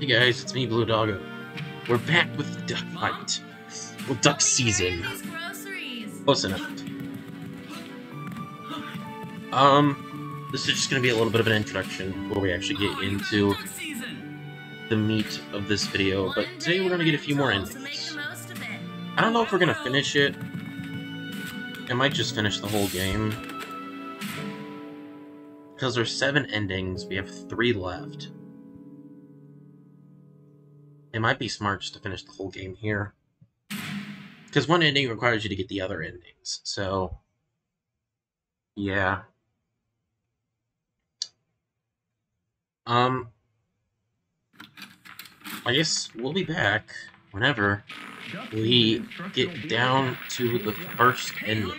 Hey guys, it's me, BlueDawgo. We're back with Duck Hunt. Well, Duck Season. Close enough. Um, this is just gonna be a little bit of an introduction before we actually get into the meat of this video, but today we're gonna get a few more endings. I don't know if we're gonna finish it. I might just finish the whole game. Because there's seven endings, we have three left. It might be smart just to finish the whole game here. Because one ending requires you to get the other endings, so... Yeah. Um... I guess we'll be back whenever we get down to the first ending.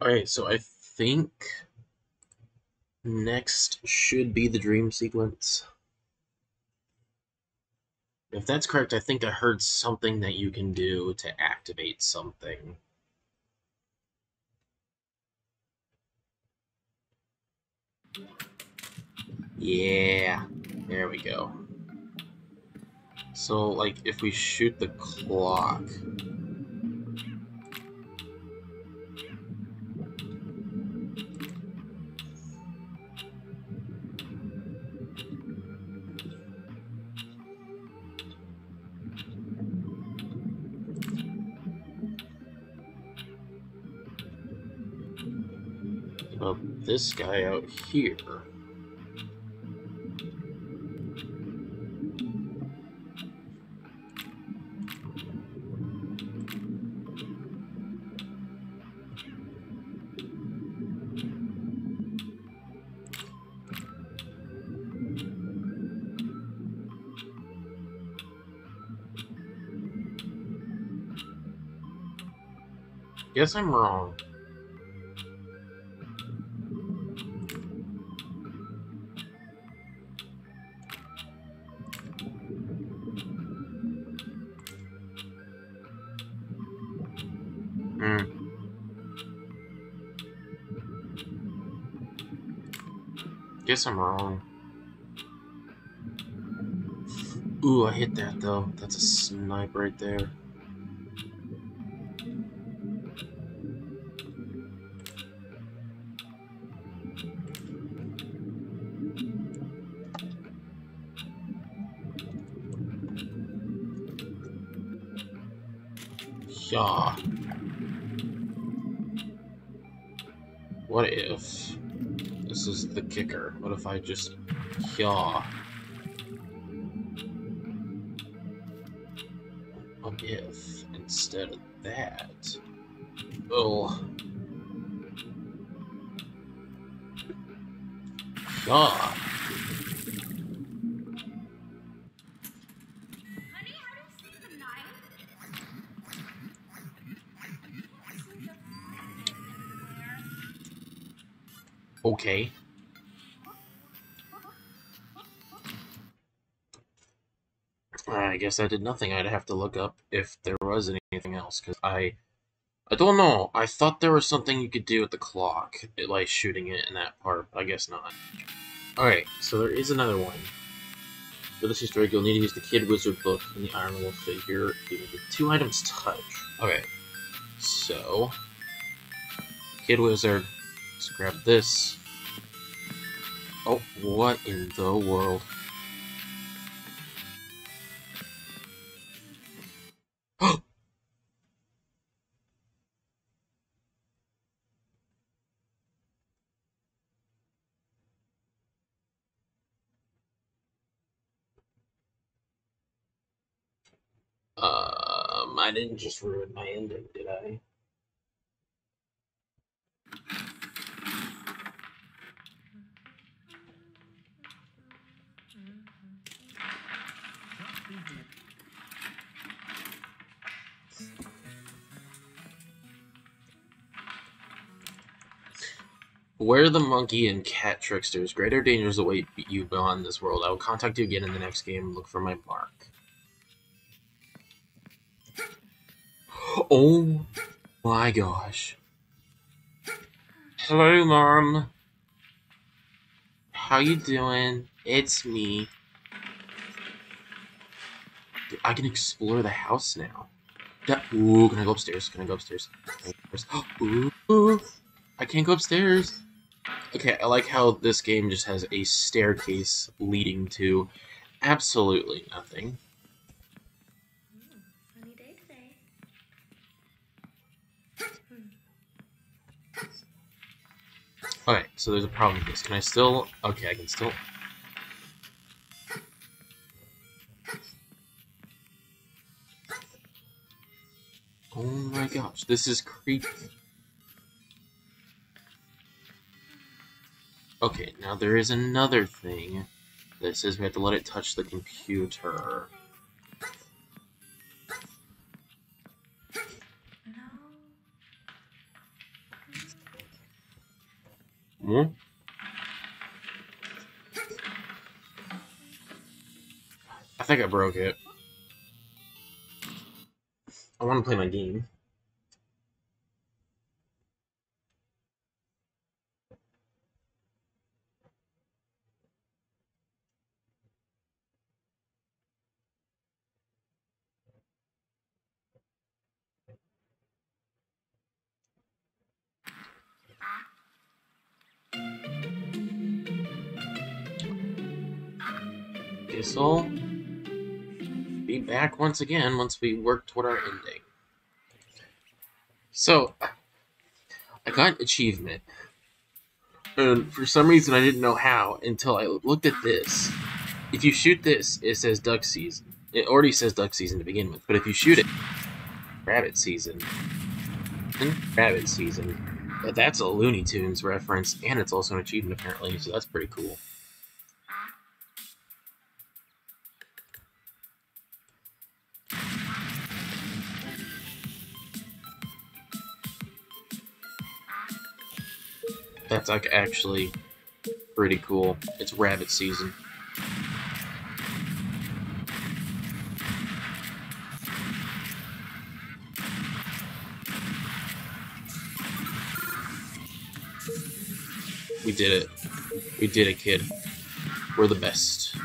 Alright, so I think next should be the dream sequence. If that's correct, I think I heard something that you can do to activate something. Yeah, there we go. So, like, if we shoot the clock... this guy out here. Guess I'm wrong. I'm wrong. Ooh, I hit that though. That's a snipe right there. Yeah. What if this is the kicker? What if I just yeah? What if instead of that? Oh. Yeah. Okay. I guess I did nothing. I'd have to look up if there was anything else, because I... I don't know. I thought there was something you could do with the clock, like shooting it in that part. I guess not. Alright, so there is another one. For this Easter egg, you'll need to use the Kid Wizard book and the Iron Wolf figure. You get two items touch. Okay, so... Kid Wizard. Let's grab this. Oh, what in the world? um, I didn't just ruin my ending, did I? Where the monkey and cat tricksters, greater dangers await you beyond this world. I will contact you again in the next game. Look for my mark. Oh my gosh. Hello, Mom. How you doing? It's me. I can explore the house now. That, ooh, can I go upstairs? Can I go upstairs? I, go upstairs? Ooh, I can't go upstairs. Okay, I like how this game just has a staircase leading to absolutely nothing. Today. Okay, so there's a problem with this. Can I still... Okay, I can still... Oh my gosh, this is creepy. Okay, now there is another thing that says we have to let it touch the computer. Hmm? I think I broke it. I want to play my game. Once again once we work toward our ending. So, I got an achievement. And for some reason, I didn't know how until I looked at this. If you shoot this, it says duck season. It already says duck season to begin with, but if you shoot it, rabbit season. Rabbit season. That's a Looney Tunes reference, and it's also an achievement apparently, so that's pretty cool. That's like actually pretty cool. It's rabbit season. We did it. We did it, kid. We're the best.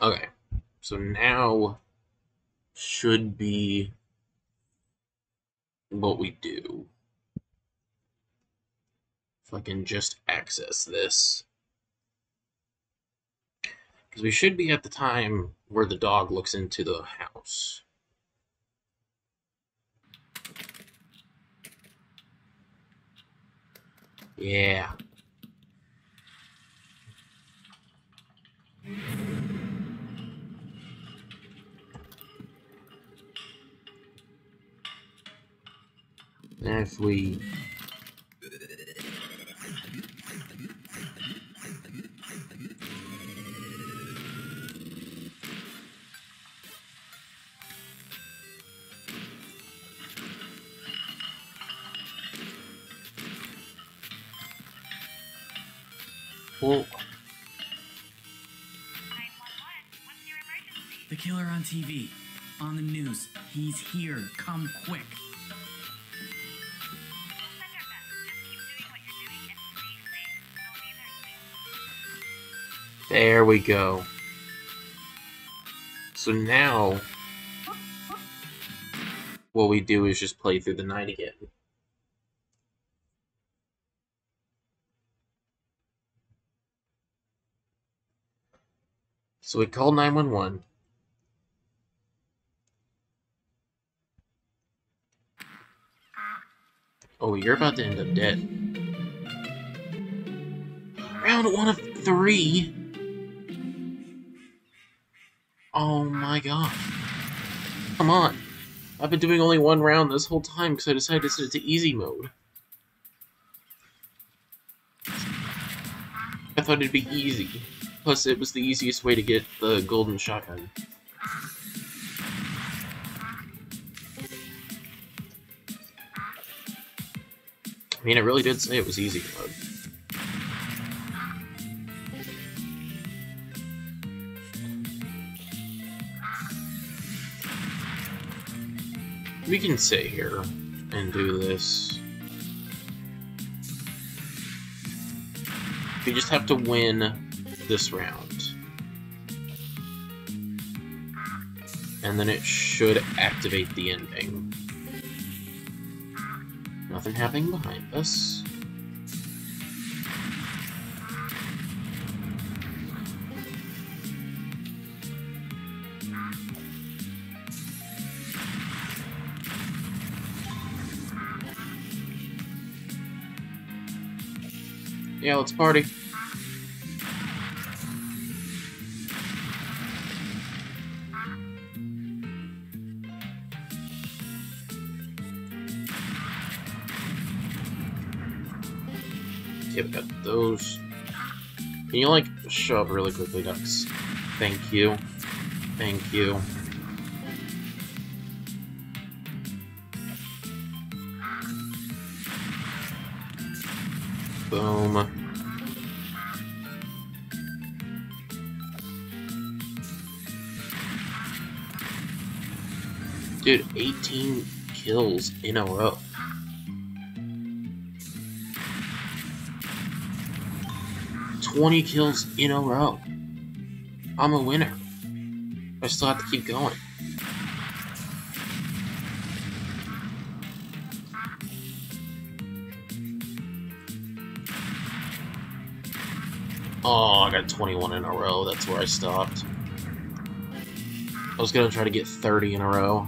Okay. So now should be what we do. If I can just access this. Because we should be at the time where the dog looks into the house. Yeah. If we The killer on TV. On the news. He's here. Come quick. There we go. So now, what we do is just play through the night again. So we call 911. Oh, you're about to end up dead. Round one of three. Oh my god. Come on. I've been doing only one round this whole time because I decided to set it to easy mode. I thought it'd be easy. Plus, it was the easiest way to get the golden shotgun. I mean, it really did say it was easy mode. We can sit here and do this. We just have to win this round. And then it should activate the ending. Nothing happening behind us. Yeah, let's party. Okay, we got those. Can you, like, show up really quickly, Ducks? Thank you. Thank you. Boom. Dude, 18 kills in a row. Twenty kills in a row. I'm a winner. I still have to keep going. Oh, I got 21 in a row. That's where I stopped. I was gonna try to get 30 in a row.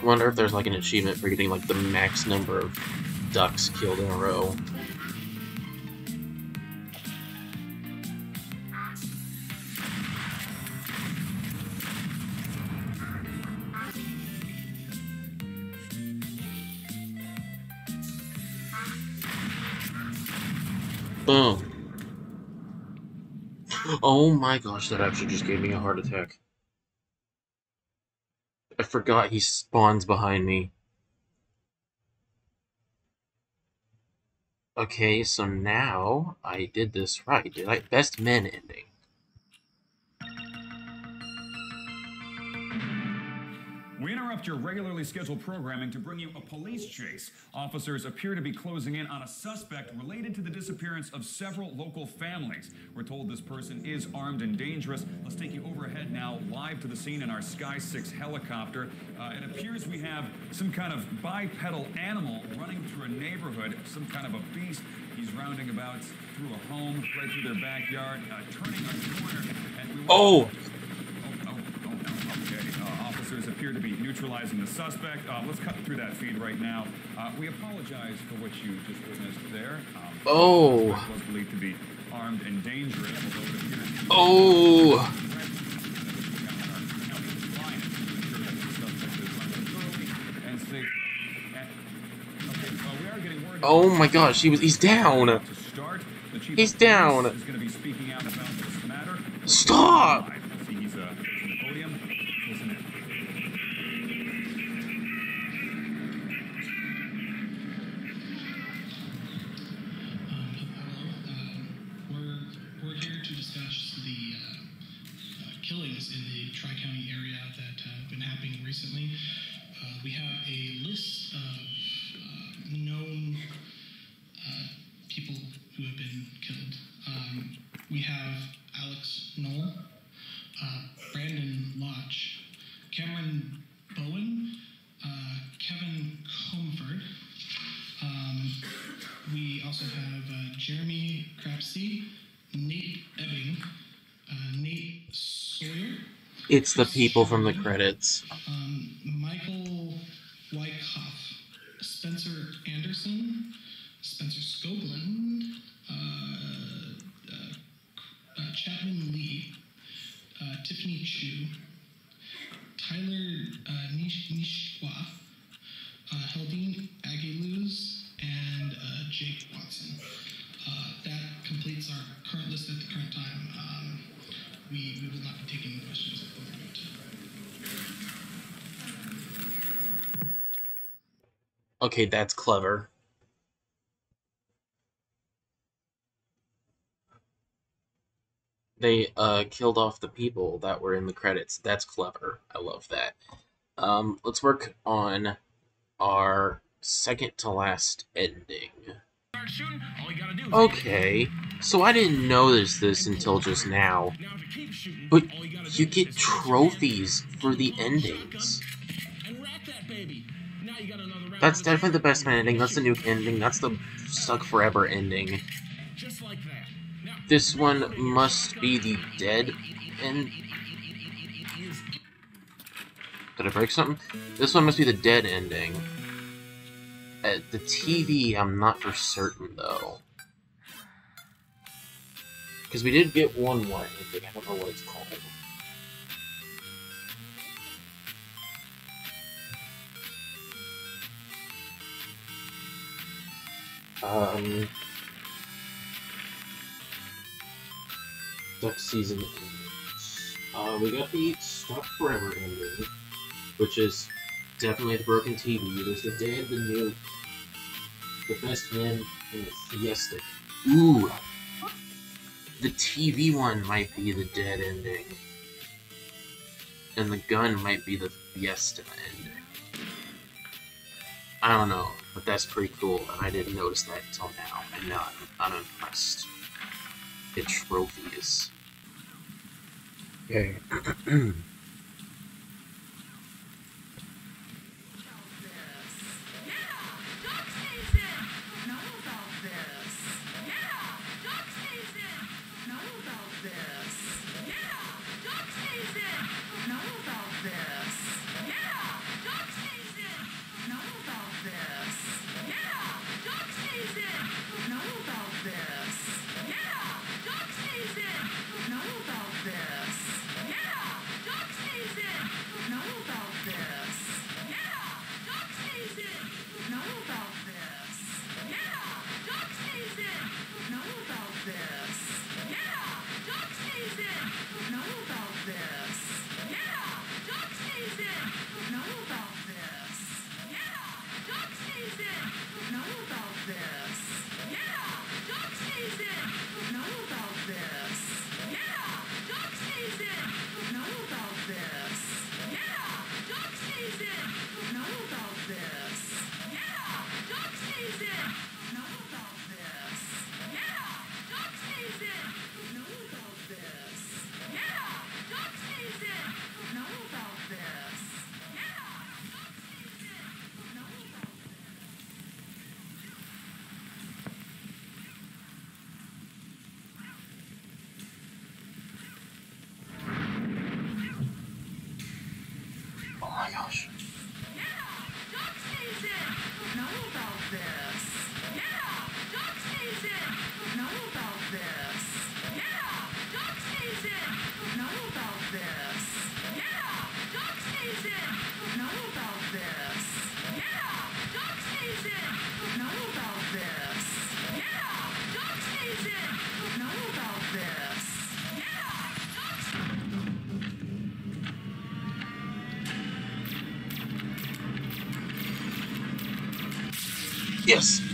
I wonder if there's like an achievement for getting like the max number of ducks killed in a row. Boom. Oh my gosh, that actually just gave me a heart attack. I forgot he spawns behind me. Okay, so now I did this right. Did I? Best men ending. We interrupt your regularly scheduled programming to bring you a police chase. Officers appear to be closing in on a suspect related to the disappearance of several local families. We're told this person is armed and dangerous. Let's take you overhead now, live to the scene in our Sky 6 helicopter. Uh, it appears we have some kind of bipedal animal running through a neighborhood, some kind of a beast. He's rounding about through a home, right through their backyard, uh, turning a corner. Oh, oh, no. Okay. Uh, officers appear to be neutralizing the suspect. Uh, let's cut through that feed right now. Uh, we apologize for what you just witnessed there. Um, Oh. the was believed to be armed and dangerous, although it appears to be Oh! Oh my gosh, he was he's down. He's down. Stop! Uh, we have a list of uh, known uh, people who have been killed. Um, we have Alex Knoll, uh, Brandon Lodge, Cameron Bowen, uh, Kevin Comfort. Um, we also have uh, Jeremy Crapsey, Nate Ebbing, uh, Nate Sawyer, It's the people from the credits. um, uh, Lee, uh, Tiffany Chu, Tyler uh, Nish- Nishwa, uh, Heldine Aguiluz, and uh, Jake Watson. Uh, that completes our current list at the current time. Um, we, we will not be taking any questions at the moment. Okay, that's clever. They uh killed off the people that were in the credits. That's clever. I love that. Um, let's work on our second to last ending. Okay, so I didn't notice this until just now, but you get trophies for the endings. That's definitely the best ending. That's the new ending. That's the stuck forever ending. Just like that. This one must be the dead end. Did I break something? This one must be the dead ending. At the TV, I'm not for certain though. Because we did get one more ending. I don't know what it's called. Um. Duck season. Uh, we got the Stuck Forever ending, which is definitely the broken TV. There's the dead, the new, the best man, and the fiesta. Ooh! The TV one might be the dead ending. And the gun might be the fiesta ending. I don't know, but that's pretty cool, and I didn't notice that until now, and now I'm trophies. Okay. Yes!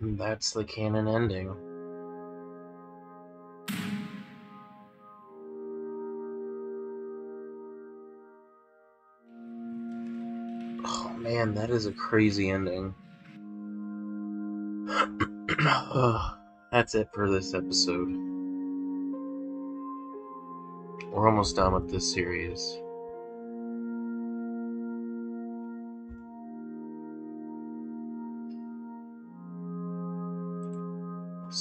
That's the canon ending. Oh man, that is a crazy ending. That's it for this episode. We're almost done with this series.